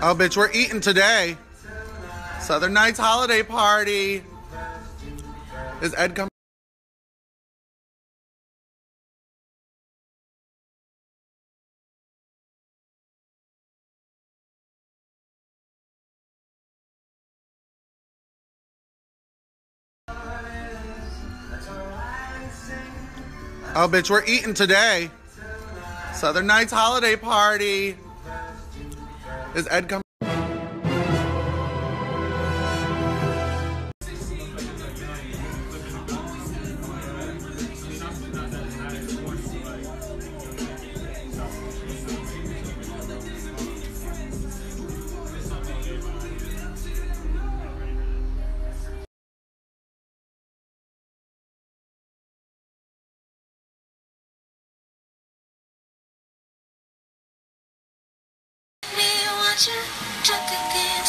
Oh, bitch, we're eating today. Southern Nights holiday party. Is Ed coming? Oh, bitch, we're eating today. Southern Nights holiday party. Is Ed coming?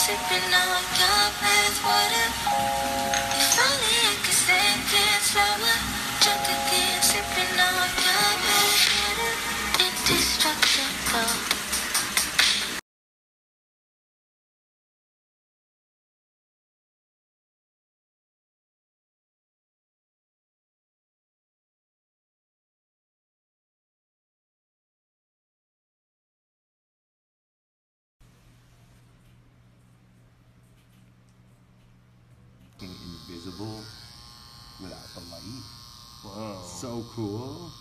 Sipping on invisible without the light. Whoa. So cool.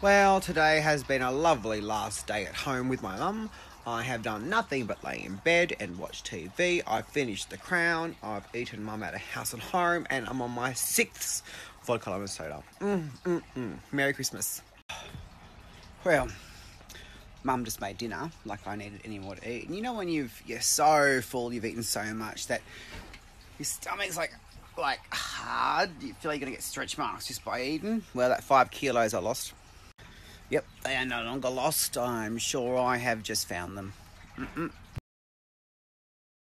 Well, today has been a lovely last day at home with my mum. I have done nothing but lay in bed and watch TV. I've finished The Crown. I've eaten mum at a house and home, and I'm on my sixth vodka lemon soda. Mm, mm, mm. Merry Christmas. Well, mum just made dinner, like I needed any more to eat. And you know when you've you're so full, you've eaten so much that your stomach's like like hard. You feel like you're gonna get stretch marks just by eating. Well, that five kilos I lost. Yep, they are no longer lost. I'm sure I have just found them. Mm-mm.